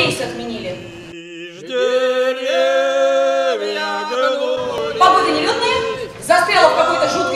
рейс отменили. Погода нелетная, застряла в какой-то жуткой